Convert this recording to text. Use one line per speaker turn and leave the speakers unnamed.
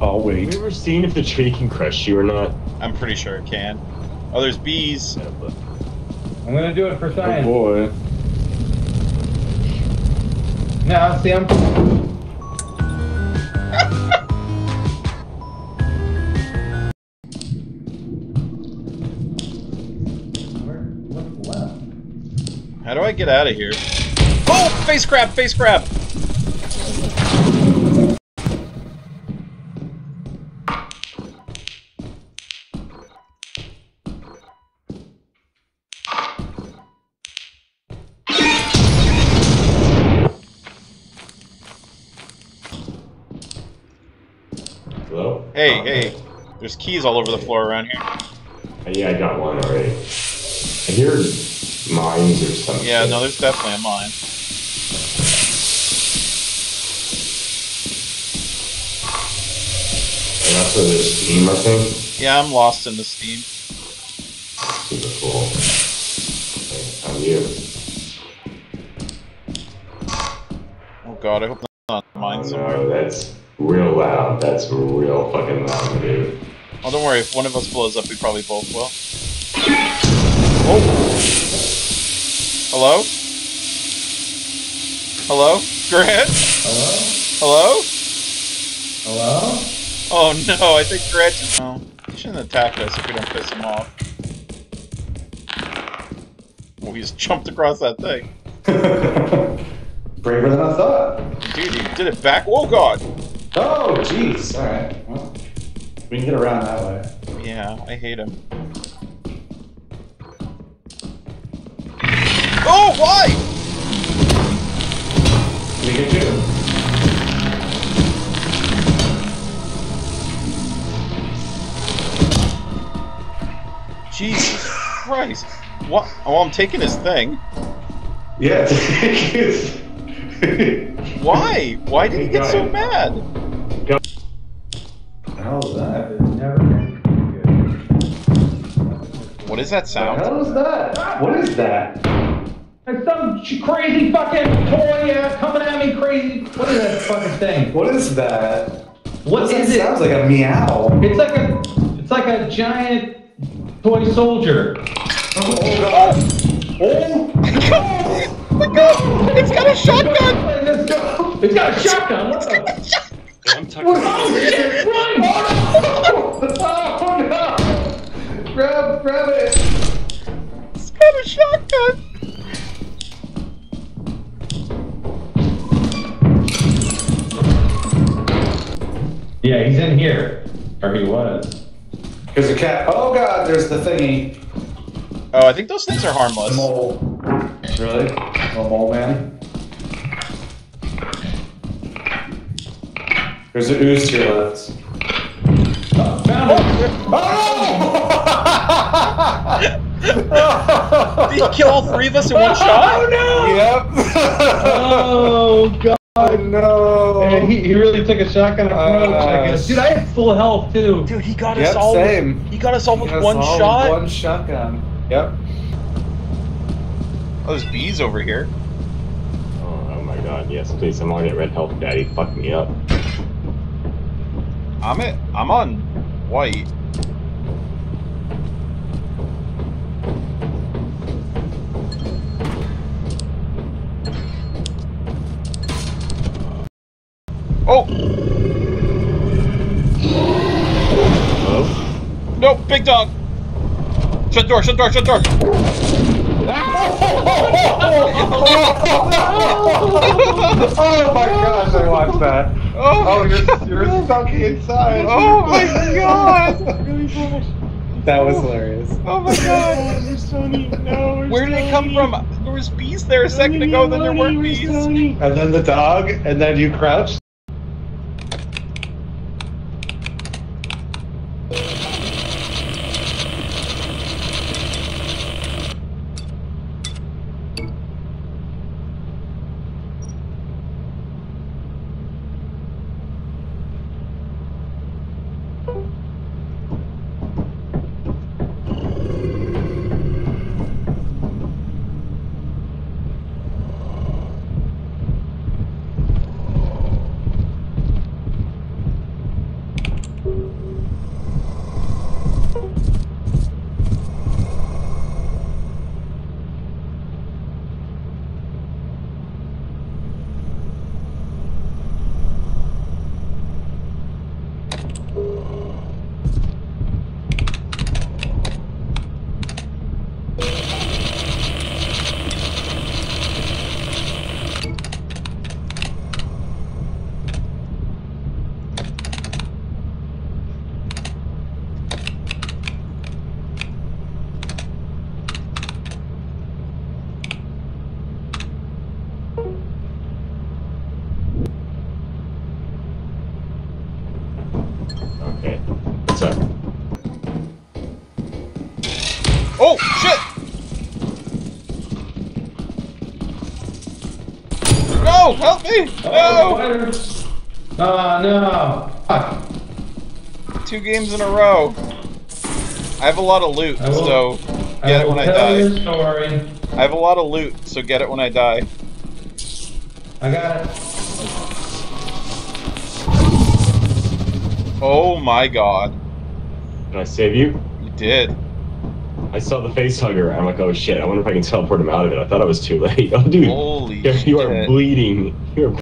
I'll
Have
wait.
you ever seen if the tree can crush you or not?
I'm pretty sure it can. Oh, there's bees.
Yeah, but
I'm gonna do it for
Oh
science.
boy.
No, see, I'm. Where- what's left?
How do I get out of here? Oh, face crab, face crab. Hey,
Oh,
hey. There's keys all over the floor around here.
Yeah, I got one already. I hear mines or something.
Yeah, no, there's definitely a mine.
And that's where there's steam, I think.
Yeah, I'm lost in the steam.
Super cool. Okay, I'm you.
Oh god, I hope that's not mine
Oh,
somewhere.
no, that's real loud. That's real fucking loud, dude.
Oh, don't worry, if one of us blows up, we probably both will. Oh! Hello? Hello? Grant?
Hello?
Hello?
Hello?
Oh no, I think Grant just... No, he shouldn't attack us if we don't piss him off. Oh, he just jumped across that thing.
Braver than I thought.
Dude, he did it back. Oh god!
Oh, jeez. All right. Well, we can get around that way.
Yeah, I hate him. Oh, why?
We can do.
Jesus Christ. What? Oh, I'm taking his thing.
Yeah.
Why? Why did he get so mad?
How's that?
It's never been good.
What is that sound?
hell is that? What is that?
There's some ch- crazy fucking toy uh, coming at me crazy. What is that fucking thing?
What is that?
What
that
is it?
Sounds like a meow.
It's like a, it's like a giant toy soldier.
Oh, oh god. Oh.
Oh my god! It's got a shotgun!
Let's go. It's got a shotgun. What the?
I'm tucking
Oh shit! Run!
Oh no! Grab, grab it.
It's got a shotgun!
Yeah, he's in here, or he was.
There's a cat. Oh god, there's the thingy.
Oh, I think those things are
The
harmless.
mole. Really? Oh, mole man. There's an ooze to your left.
Oh, found it.
Oh!
Did he kill all three of us in one shot?
Oh no! Yep.
Oh god.
oh no!
Man, he, he really took a shotgun approach. I
Uh,
guess. Dude, I had full health too.
Dude, he got
Yep,
us all.
same.
With, he got us all with one
all
shot.
One shotgun. Yep.
Oh, there's bees over here.
Oh, oh my god, yes, please, I'm already at red health, daddy. Fuck me up.
I'm it. I'm on white. Oh!
Hello?
No, big dog! Shut door, shut door, shut door!
Oh my gosh, I watched that.
Oh,
Oh, you're, you're stuck inside.
Oh my god!
That was hilarious.
Oh my god! Oh, Where did it come from? There was bees there a second ago, then there weren't bees.
And then the dog, and then you crouched.
No, help me!
Oh,
No!
spider. Oh, no. Fuck.
Two games in a row. I have a lot of loot,
will-
so
I
get it when I
tell
die.
you story.
I have a lot of loot, so get it when I die.
I got it.
Oh my god,
Can I save you?
you did.
I saw the face hugger. I'm like, oh shit. I wonder if I can teleport him out of it. I thought I was too late. Oh, dude.
Holy
you are bleeding. You're